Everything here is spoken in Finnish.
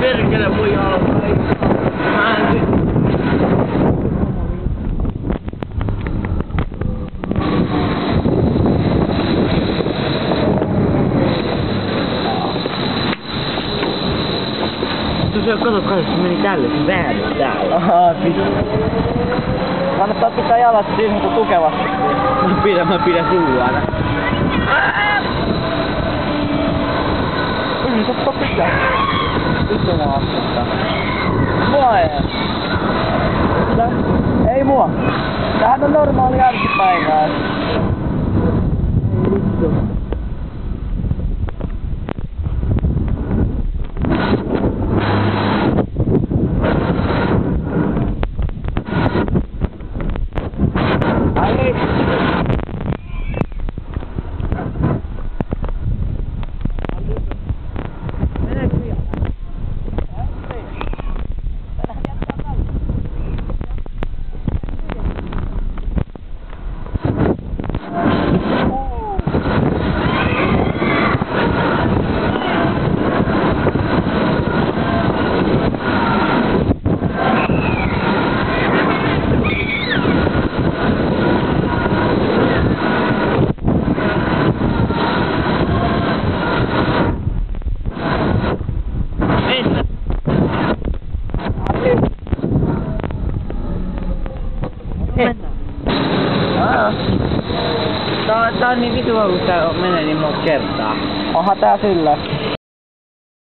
Perkele voi alkaa. Mä en nyt. Tosiaan kato, kato, se meni tälle, se väärin täällä. Ahaa, vittu. Kannattaa pitää jalat siinä niinku tukevasti. Mä pidän, mä pidän suu aina. Yritäpä pitää. Vittu mua astuttaa. Mua ei. Mitä? Ei mua. Tämähän on normaali arkipäivää. Ei vittu. Ai Mennä. Aa. Tää, tää on niin vitu kun tää menee niin monta kertaa. Onhan tää sillä.